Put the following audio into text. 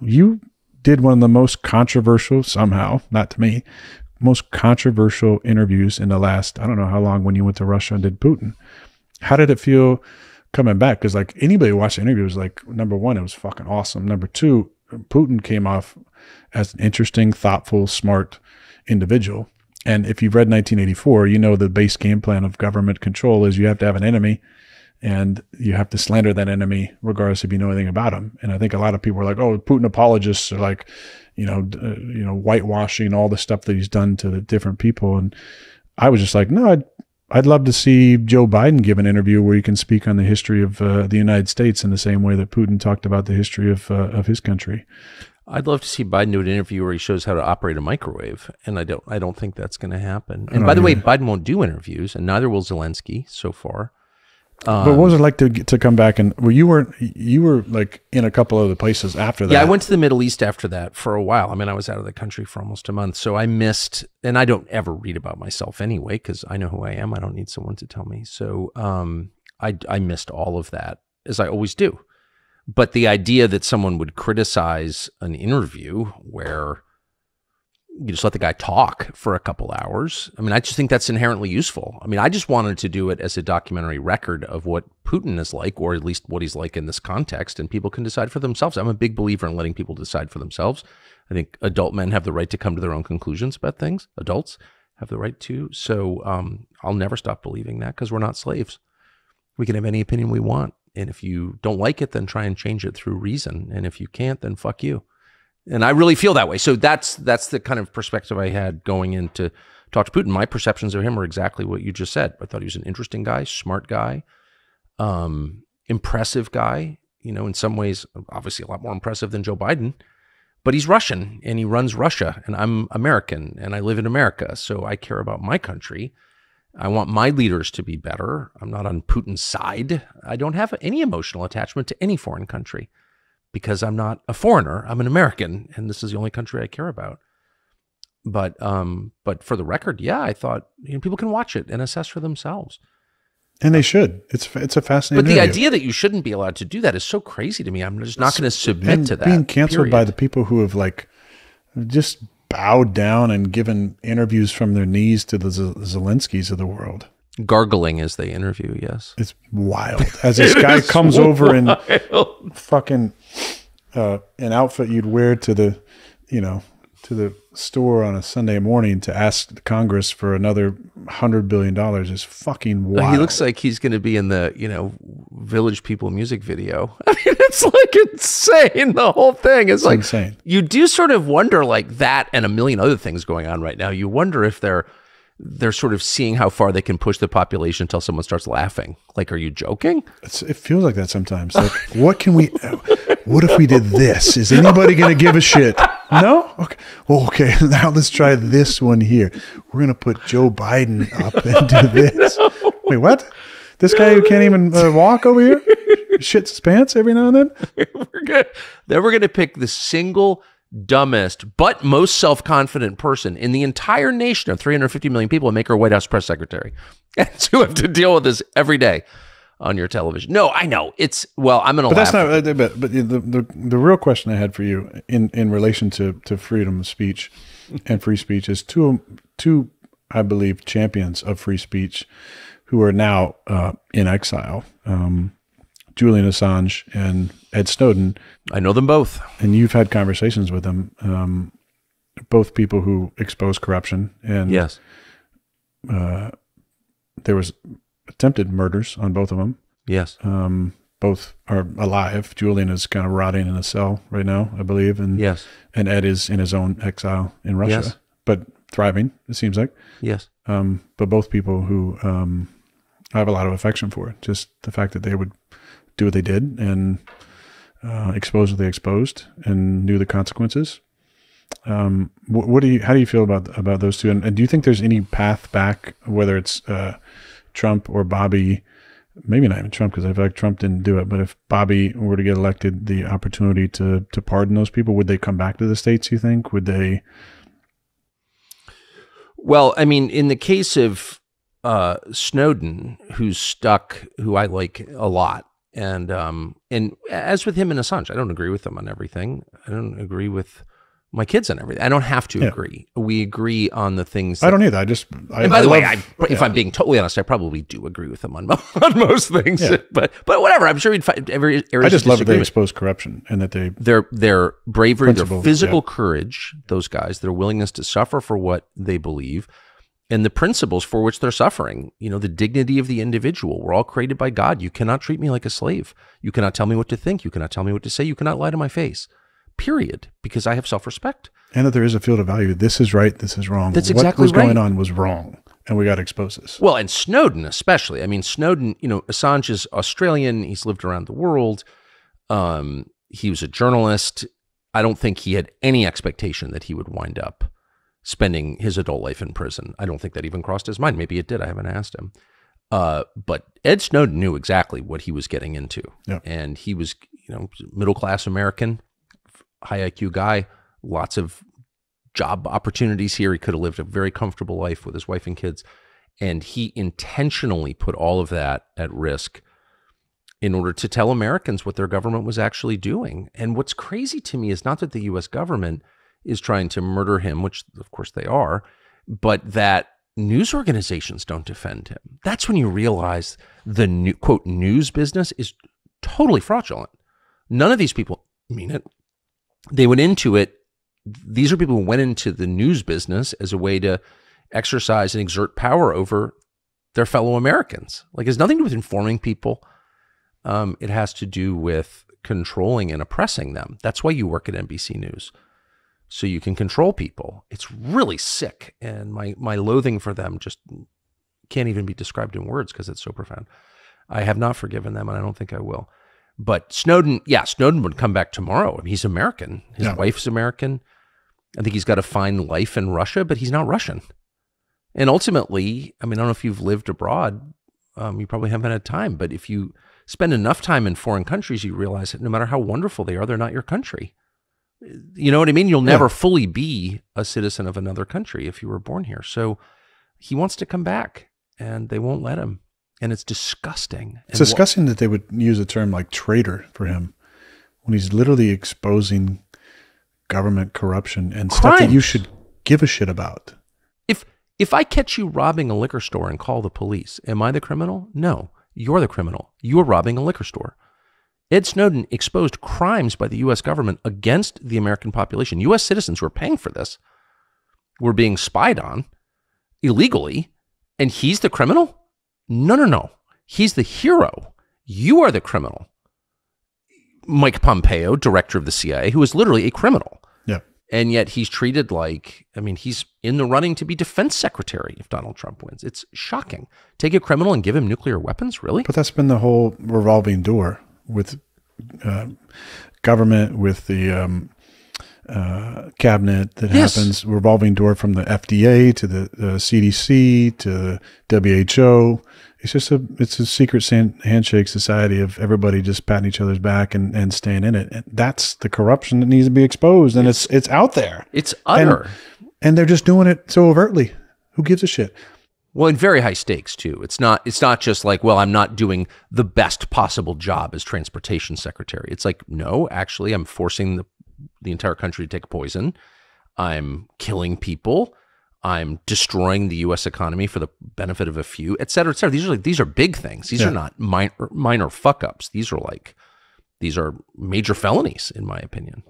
you did one of the most controversial, somehow, not to me, most controversial interviews in the last, I don't know how long when you went to Russia and did Putin. How did it feel coming back? Because like anybody who watched the interview was like, number one, it was fucking awesome. Number two, Putin came off as an interesting, thoughtful, smart individual. And if you've read 1984, you know the base game plan of government control is you have to have an enemy and you have to slander that enemy regardless if you know anything about him. And I think a lot of people are like, "Oh, Putin apologists are like, you know, uh, you know, whitewashing all the stuff that he's done to the different people." And I was just like, "No, I'd I'd love to see Joe Biden give an interview where he can speak on the history of uh, the United States in the same way that Putin talked about the history of uh, of his country." I'd love to see Biden do an interview where he shows how to operate a microwave, and I don't. I don't think that's going to happen. And by the way, Biden won't do interviews, and neither will Zelensky so far. Um, but what was it like to to come back and well, you were you were like in a couple other places after that? Yeah, I went to the Middle East after that for a while. I mean, I was out of the country for almost a month, so I missed. And I don't ever read about myself anyway because I know who I am. I don't need someone to tell me. So um, I I missed all of that as I always do. But the idea that someone would criticize an interview where you just let the guy talk for a couple hours. I mean, I just think that's inherently useful. I mean, I just wanted to do it as a documentary record of what Putin is like, or at least what he's like in this context, and people can decide for themselves. I'm a big believer in letting people decide for themselves. I think adult men have the right to come to their own conclusions about things. Adults have the right to. So um, I'll never stop believing that because we're not slaves. We can have any opinion we want. And if you don't like it, then try and change it through reason. And if you can't, then fuck you. And I really feel that way. So that's that's the kind of perspective I had going into talk to Putin. My perceptions of him are exactly what you just said. I thought he was an interesting guy, smart guy, um, impressive guy. You know, in some ways, obviously a lot more impressive than Joe Biden. But he's Russian and he runs Russia, and I'm American and I live in America, so I care about my country. I want my leaders to be better. I'm not on Putin's side. I don't have any emotional attachment to any foreign country because I'm not a foreigner. I'm an American, and this is the only country I care about. But um, but for the record, yeah, I thought you know, people can watch it and assess for themselves. And they should. It's it's a fascinating. But the interview. idea that you shouldn't be allowed to do that is so crazy to me. I'm just not going to submit and to that. being canceled period. by the people who have like just bowed down and given interviews from their knees to the Z- Zelenskys of the world. Gargling as they interview. Yes, It's wild. As this guy comes over in fucking uh, an outfit you'd wear to the, you know, to the store on a Sunday morning to ask Congress for another hundred billion dollars is fucking wild. he looks like he's going to be in the you know Village People music video. I mean, it's like insane. The whole thing is like insane. You do sort of wonder, like that, and a million other things going on right now. You wonder if they're they're sort of seeing how far they can push the population until someone starts laughing. Like, are you joking? It's, it feels like that sometimes. Like, what can we? What if we did this? Is anybody going to give a shit? No. Okay. Well, okay. Now let's try this one here. We're going to put Joe Biden up and do this. Wait, what? This guy who can't even uh, walk over here shits his pants every now and then. we're gonna, then we're going to pick the single dumbest but most self-confident person in the entire nation of 350 million people and make her White House press secretary. And you have to deal with this every day on your television. No, I know. It's well, I'm going to But that's not. uh, But but the, the the real question I had for you in in relation to to freedom of speech and free speech is two two I believe champions of free speech who are now uh, in exile. Um, Julian Assange and Ed Snowden, I know them both. and you've had conversations with them. Um, both people who expose corruption, and Yes. there was attempted murders on both of them. Yes. Um, both are alive. Julian is kind of rotting in a cell right now, I believe, and Yes. and Ed is in his own exile in Russia, Yes. but thriving. It seems like. Yes. Um, but both people who um, I have a lot of affection for. Just the fact that they would do what they did and uh, expose what they exposed and knew the consequences. Um, what, what do you? How do you feel about about those two? And, and do you think there's any path back, whether it's uh, Trump or Bobby? Maybe not even Trump, because I feel like Trump didn't do it. But if Bobby were to get elected, the opportunity to to pardon those people, would they come back to the states? You think? Would they? Well, I mean, in the case of uh, Snowden, who's stuck, who I like a lot, And um, and as with him and Assange, I don't agree with them on everything. I don't agree with my kids on everything. I don't have to Yeah. agree. We agree on the things. I don't either. I just. I, and by the way, love- I, if I'm being totally honest, I probably do agree with them on, on most things. Yeah. But but whatever. I'm sure we'd find every I just love that they expose corruption and that they. their their bravery, their physical courage, those guys, their willingness to suffer for what they believe, and the principles for which they're suffering. You know, the dignity of the individual. We're all created by God. You cannot treat me like a slave. You cannot tell me what to think. You cannot tell me what to say. You cannot lie to my face. Period. Because I have self respect. And that there is a field of value. This is right. This is wrong. That's what exactly was going on was wrong, and we got to expose this. Well, and Snowden especially. I mean, Snowden. You know, Assange is Australian. He's lived around the world. Um, he was a journalist. I don't think he had any expectation that he would wind up spending his adult life in prison. I don't think that even crossed his mind. Maybe it did. I haven't asked him. Uh, but Ed Snowden knew exactly what he was getting into, Yeah. and he was, you know, middle class American, high IQ guy, lots of job opportunities here. He could have lived a very comfortable life with his wife and kids, and he intentionally put all of that at risk in order to tell Americans what their government was actually doing. And what's crazy to me is not that the US government is trying to murder him, which of course they are, but that news organizations don't defend him. That's when you realize the new, quote news business is totally fraudulent. None of these people mean it. They went into it. These are people who went into the news business as a way to exercise and exert power over their fellow Americans. Like, it's nothing to do with informing people. Um, it has to do with controlling and oppressing them. That's why you work at NBC News, so you can control people. It's really sick, and my my loathing for them just can't even be described in words because it's so profound. I have not forgiven them, and I don't think I will. But Snowden, yeah, Snowden would come back tomorrow. I mean, he's American. His Yeah. wife's American. I think he's got a fine life in Russia, but he's not Russian. And ultimately, I mean, I don't know if you've lived abroad, um, you probably haven't had time, but if you spend enough time in foreign countries, you realize that no matter how wonderful they are, they're not your country. You know what I mean? You'll never fully be a citizen of another country if you were born here. So he wants to come back, and they won't let him. And it's disgusting. It's And wh- disgusting that they would use a term like traitor for him when he's literally exposing government corruption and stuff that you should give a shit about. If if I catch you robbing a liquor store and call the police, am I the criminal? No, you're the criminal. You're robbing a liquor store. Ed Snowden exposed crimes by the U.S. government against the American population. U.S. citizens who are paying for this were being spied on illegally, and he's the criminal? No, no, no. He's the hero. You are the criminal. Mike Pompeo, director of the CIA, who is literally a criminal Yeah. and yet he's treated like I mean he's in the running to be defense secretary if Donald Trump wins. It's shocking. Take a criminal and give him nuclear weapons, really? But that's been the whole revolving door with uh, government, with the um, uh, cabinet that Yes. happens, revolving door from the FDA to the, the CDC to the WHO. It's just a it's a secret handshake society of everybody just patting each other's back and, and staying in it. And that's the corruption that needs to be exposed, and it's it's out there, It's utter. and they're just doing it so overtly. Who gives a shit? Well, in very high stakes too. It's not it's not just like, well, I'm not doing the best possible job as transportation secretary. It's like, no, actually I'm forcing the the entire country to take poison. I'm killing people. I'm destroying the U.S. economy for the benefit of a few, et cetera, et cetera. These are like, these are big things. These Yeah. are not minor minor fuck ups. These are like these are major felonies, in my opinion.